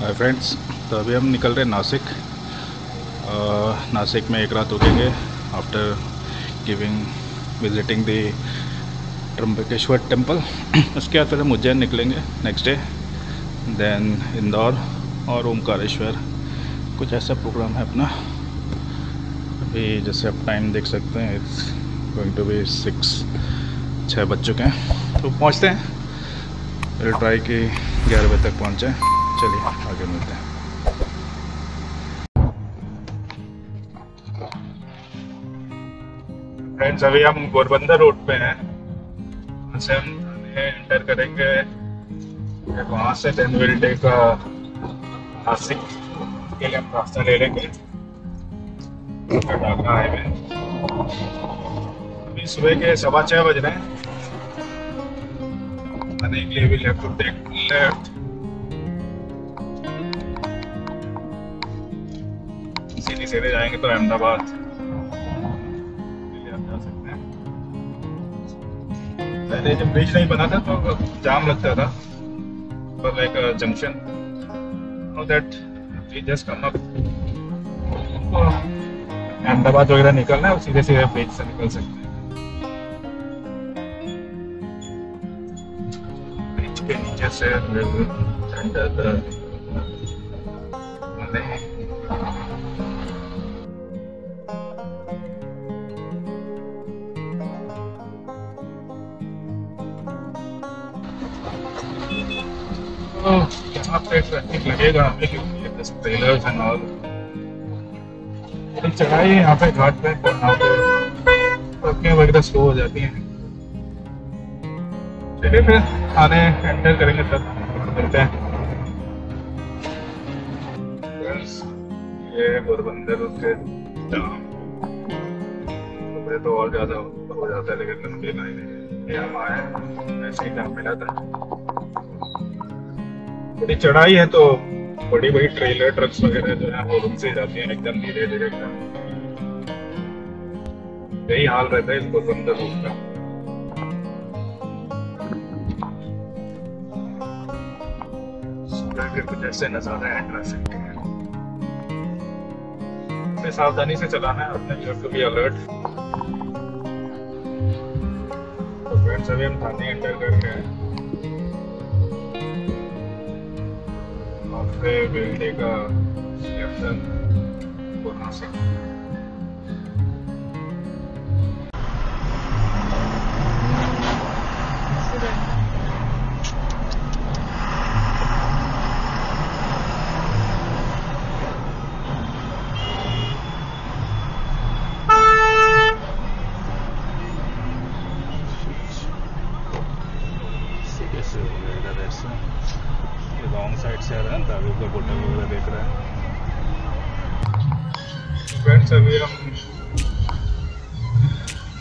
Hi friends तो अभी हम निकल रहे हैं नासिक। नासिक में एक रात रुकेंगे after giving visiting the Trimbakeshwar temple उसके बाद फिर हम उज्जैन निकलेंगे नेक्स्ट डे देन इंदौर और ओमकारेश्वर। कुछ ऐसा प्रोग्राम है अपना। अभी जैसे आप टाइम देख सकते हैं it's going to be six छः बज चुके हैं। तो पहुँचते हैं। ट्राई कि ग्यारह बजे तक पहुँचे चलिए, आगे मिलते हैं। फ्रेंड्स अभी हम गोरबंदर रोड पे हैं। वहाँ से हम एंटर करेंगे। वहाँ से देन विल टेक नासिक के लिए हम रास्ता ले लेंगे। डालना हाईवे अभी सुबह के सवा छः बज रहे हैं। आने के लिए भी लेफ़्ट लेफ़्ट सीधे जाएँगे तो अहमदाबाद। पहले जब ब्रिज नहीं बना था तो जाम लगता था। पर like junction know that we just come up Ahmedabad वगैरह निकलना है और सीधे सीधे ब्रिज से निकल सकते हैं। ब्रिज के नीचे से एंटर ट्रैफ़िक लगेगा हमें क्योंकि ट्रेलर्स एंड ऑल चढ़ाई यहाँ पे घाट पे तो यहाँ पे ट्रकें वगैरह स्लो हो जाती हैं चलिए फिर थाने एंटर करेंगे तब। मिलते हैं। ये पोरबंदर के जाम। तो और ज़्यादा हो जाता है, लेकिन लंबी लाइन हम आए, ऐसे ही काम मिला था। थोड़ी चढ़ाई है तो बड़ी बड़ी ट्रेलर ट्रक्स वगैरह जो है वो रुक से जाती हैं एकदम धीरे धीरे यही हाल रहता है इसको बंदर का के कुछ ऐसे नजारे हैं ट्रैफ़िक के सावधानी से चलाना है, अपने यू टू बी अलर्ट तो फ्रेंड्स अभी हम थाने एंटर कर गए हैं। और फिर बिल्डे का लेफ़्ट टर्न करना रॉन्ग साइड से आ रहा है दारू का बोतल वगैरह देख रहा है। फ्रेंड्स अभी हम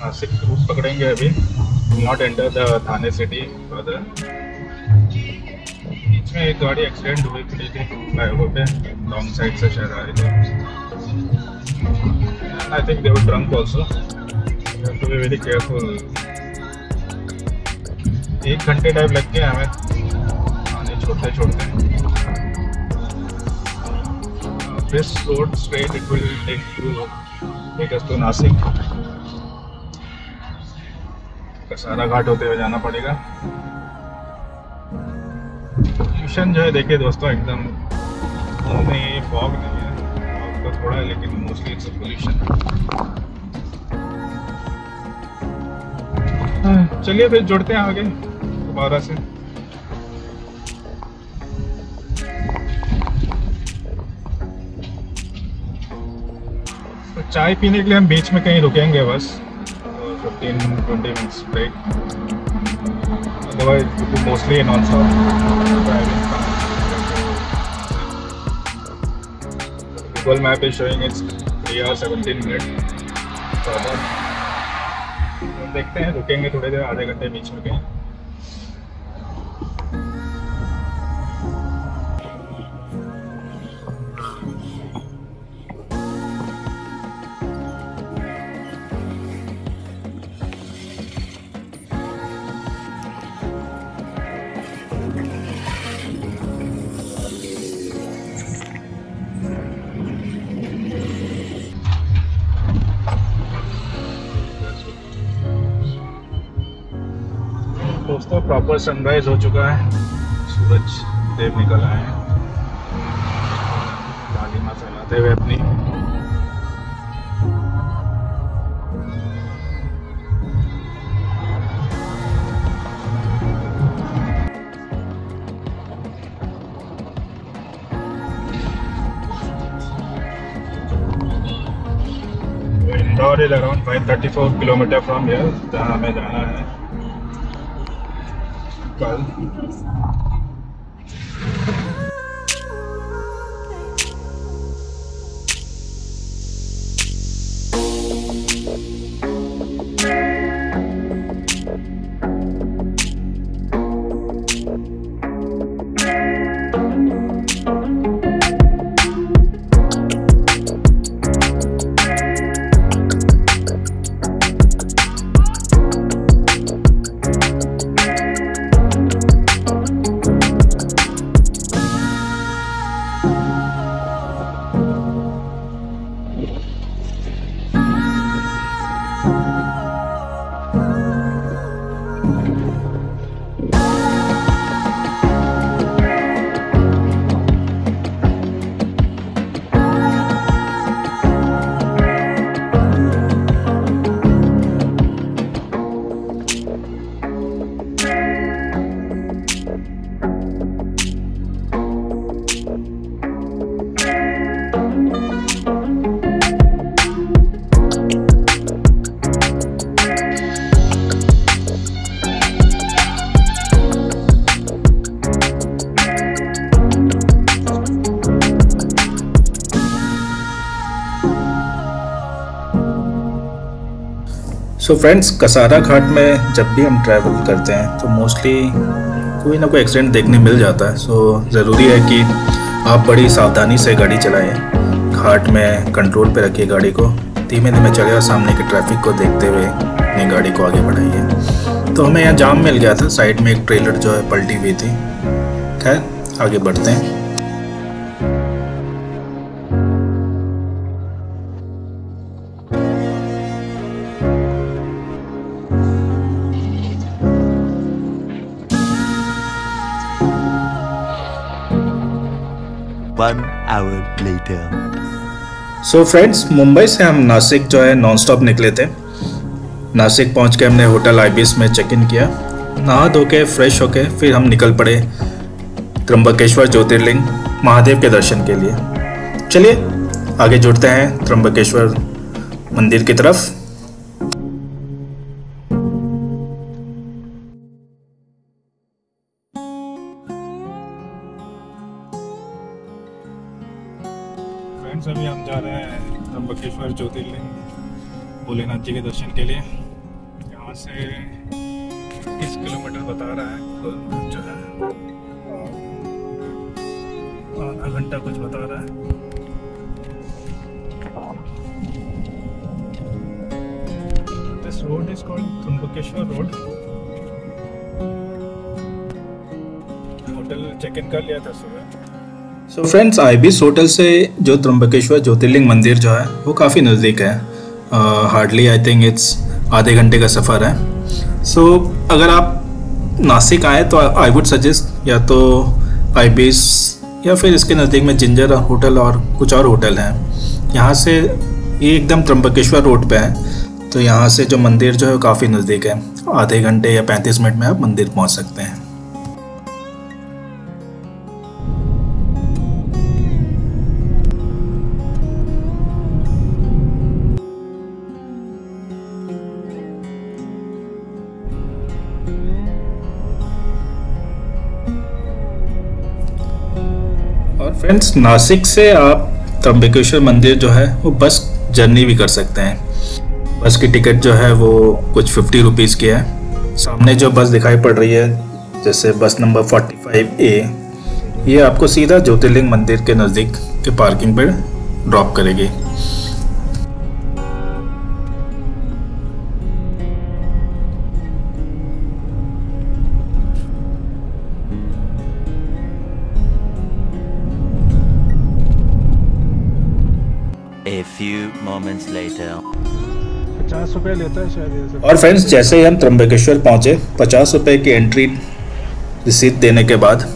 नासिक रूट पकड़ेंगे अभी। Not enter the Thane city further बीच में एक गाड़ी एक्सीडेंट हुई खड़ी थी फ्लाईओवर पे रॉन्ग साइड से शायद आ रही थी I think they were drunk also to be very careful एक घंटे टाइम लग गया हमें। आने छोड़ते छोड़ते this road straight it will take to take us to Nashik Kasara Ghat होते हुए जाना पड़ेगा। पोल्यूशन जो है, देखिए दोस्तों, एकदम नहीं ये फॉग नहीं है। फॉग तो थोड़ा है, लेकिन मोस्टली इट्स पोल्यूशन चलिए फिर जुड़ते हैं आगे दोबारा से। चाय पीने के लिए हम बीच में कहीं रुकेंगे बस। Fifteen twenty minutes break otherwise mostly non stop Google map is showing it's three hour seventeen minute देखते हैं, रुकेंगे थोड़ी देर, आधे घंटे बीच में कहीं। प्रॉपर सनराइज हो चुका है। सूरज देव निकल आए हैं। लालिमा फैलाते हुए अपनी Indore is around 534 kilometre from जहाँ हमें जाना है। go. So friends Kasara Ghat में जब भी हम ट्रैवल करते हैं तो मोस्टली कोई ना कोई एक्सीडेंट देखने मिल जाता है। सो ज़रूरी है कि आप बड़ी सावधानी से गाड़ी चलाएँ, घाट में कंट्रोल पे रखिए गाड़ी को, धीमे धीमे चले और सामने के ट्रैफ़िक को देखते हुए अपनी गाड़ी को आगे बढ़ाइए। तो हमें यहाँ जाम मिल गया था साइड में एक ट्रेलर जो है पलटी हुई थी। खैर, आगे बढ़ते हैं। One hour later. So friends Mumbai से हम नासिक जो है नॉन स्टॉप निकले थे। नासिक पहुँच के हमने होटल आईबीएस में चेक इन किया। नहा धो के फ्रेश होके, फिर हम निकल पड़े त्र्यंबकेश्वर ज्योतिर्लिंग, महादेव के दर्शन के लिए। चलिए, आगे जुड़ते हैं त्र्यंबकेश्वर मंदिर की तरफ़। फ्रेंड्स अभी हम जा रहे हैं त्र्यंबकेश्वर ज्योतिर्लिंग, भोलेनाथ जी के दर्शन के लिए। यहाँ से तीस किलोमीटर बता रहा है कुल जो है आधा घंटा कुछ बता रहा है। Road is called Trimbakeshwar road hotel check in कर लिया था सुबह। सो फ्रेंड्स आईबीस होटल से जो त्र्यंबकेश्वर ज्योतिर्लिंग मंदिर जो है वो काफ़ी नज़दीक है। हार्डली आई थिंक इट्स आधे घंटे का सफ़र है। सो so, अगर आप नासिक आए तो आई वुड सजेस्ट या तो आईबीस या फिर इसके नज़दीक में जिंजर होटल और कुछ और होटल हैं। यहाँ से ये एकदम त्र्यंबकेश्वर रोड पे है। तो यहाँ से जो मंदिर जो है काफ़ी नज़दीक है। आधे घंटे या पैंतीस मिनट में आप मंदिर पहुँच सकते हैं। फ्रेंड्स नासिक से आप त्र्यंबकेश्वर मंदिर जो है, वो बस जर्नी भी कर सकते हैं। बस की टिकट जो है, वो कुछ फिफ्टी रुपीज़ की है। सामने जो बस दिखाई पड़ रही है, जैसे बस नंबर फोर्टी फाइव ए ये आपको सीधा ज्योतिर्लिंग मंदिर के नज़दीक के पार्किंग पर ड्रॉप करेगी। A few moments later. पचास रुपये लेता है शायद और फ्रेंड्स जैसे ही हम त्र्यंबकेश्वर पहुँचे पचास रुपए की एंट्री रिसीट देने के बाद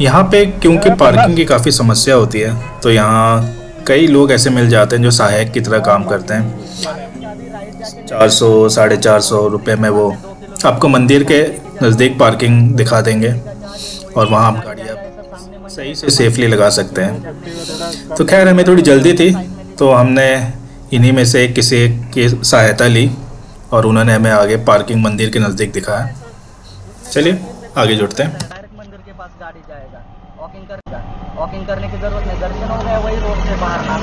यहाँ पे क्योंकि पार्किंग की काफ़ी समस्या होती है तो यहाँ कई लोग ऐसे मिल जाते हैं जो सहायक की तरह काम करते हैं। चार सौ साढ़े चार सौ रुपये में वो आपको मंदिर के नज़दीक पार्किंग दिखा देंगे और वहाँ आप गाड़ियाँ सही से सेफली लगा सकते हैं। तो खैर हमें थोड़ी जल्दी थी तो हमने इन्हीं में से किसी की सहायता ली और उन्होंने हमें आगे पार्किंग मंदिर के नज़दीक दिखाया। चलिए आगे जुड़ते हैं। डायरेक्ट मंदिर के पास गाड़ी जाएगा वॉकिंग करेगा। वॉकिंग करने की ज़रूरत नहीं दर्शन हो गया वही रोड से बाहर ना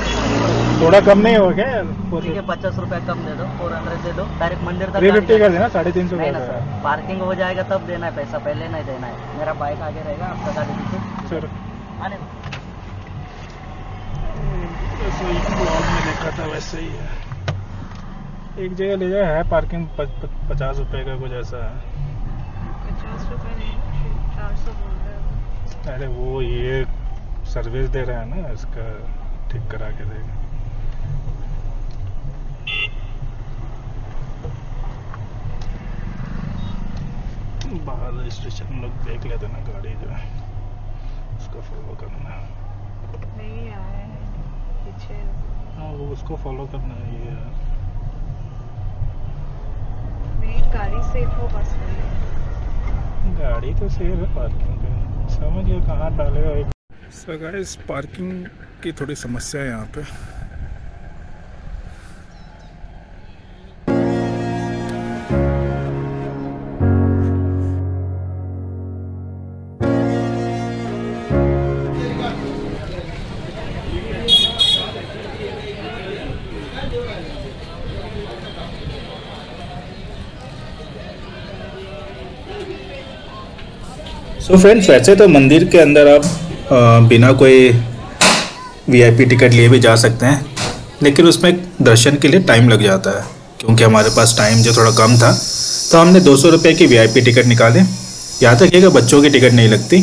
थोड़ा कम नहीं हो गया? ठीक है पचास रुपया कम दे दो फोर हंड्रेड दे दो। डायरेक्ट मंदिर तक फिफ्टी कर देना साढ़े तीन सौ नहीं ना सर पार्किंग हो जाएगा तब देना है पैसा पहले नहीं देना है। मेरा बाइक आगे रहेगा आपका गाड़ी पीछे। सर आने ही ब्लॉग में देखा था वैसे ही है। एक जगह ले जाए है पार्किंग पचास रुपए का कुछ ऐसा है। हो। अरे वो ये सर्विस दे रहा है ना इसका ठीक करा के देगा बाहर रजिस्ट्रेशन लोग देख लेते ना गाड़ी जो है। उसको फॉलो करना है। नहीं आए पीछे हाँ। वो उसको फॉलो करना है ये है। नहीं गाड़ी सेफ़ हो बस गाड़ी तो सेफ़ है पार्किंग का समझ गया कहाँ डालेगा सर गाइस पार्किंग की थोड़ी समस्या है यहाँ पे। सो फ्रेंड्स वैसे तो मंदिर के अंदर आप बिना कोई वीआईपी टिकट लिए भी जा सकते हैं, लेकिन उसमें दर्शन के लिए टाइम लग जाता है, क्योंकि हमारे पास टाइम जो थोड़ा कम था। तो हमने दो सौ की वीआईपी टिकट निकाले। याद रखिएगा, बच्चों की टिकट नहीं लगती।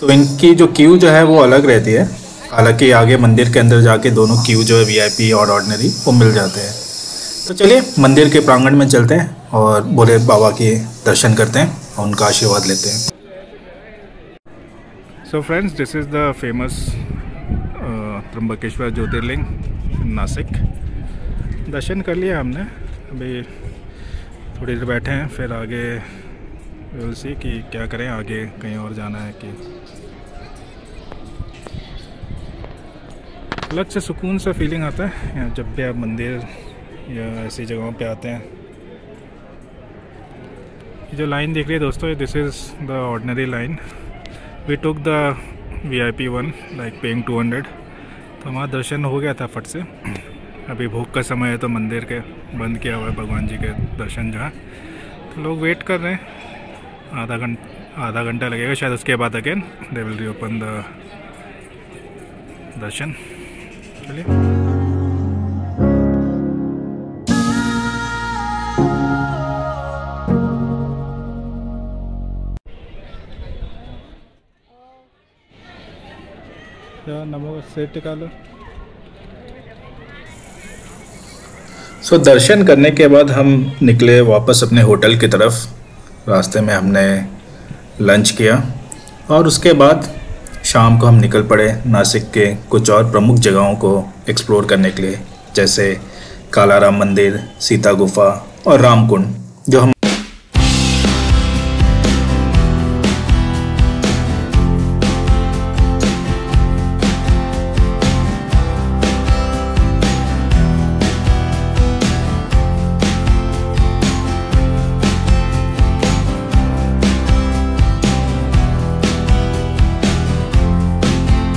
तो इनकी जो क्यू जो है वो अलग रहती है। हालाँकि आगे मंदिर के अंदर जाके दोनों क्यू जो है वीआईपी और ऑर्डनरी वो मिल जाते हैं। तो चलिए, मंदिर के प्रांगण में चलते हैं और भोले बाबा के दर्शन करते हैं और उनका आशीर्वाद लेते हैं। So friends this is the famous Trimbakeshwar Jyotirlinga Nashik दर्शन कर लिया हमने अभी थोड़ी देर बैठे हैं फिर आगे सी कि क्या करें आगे कहीं और जाना है कि अलग से सुकून सा फीलिंग आता है जब भी आप मंदिर या ऐसी जगहों पे आते हैं जो लाइन देख रही है दोस्तों this is the ordinary line we took the V I P one like paying two hundred तो हमारा दर्शन हो गया था फट से। अभी भूख का समय है तो मंदिर के बंद किया हुआ है भगवान जी के दर्शन जहाँ। तो लोग वेट कर रहे हैं। आधा घंटा आधा घंटा लगेगा शायद उसके बाद again they will reopen the darshan. चलिए। नमो से सो दर्शन करने के बाद हम निकले वापस अपने होटल की तरफ़। रास्ते में हमने लंच किया और उसके बाद शाम को हम निकल पड़े नासिक के कुछ और प्रमुख जगहों को एक्सप्लोर करने के लिए, जैसे कालाराम मंदिर, सीता गुफा और रामकुंड, जो हम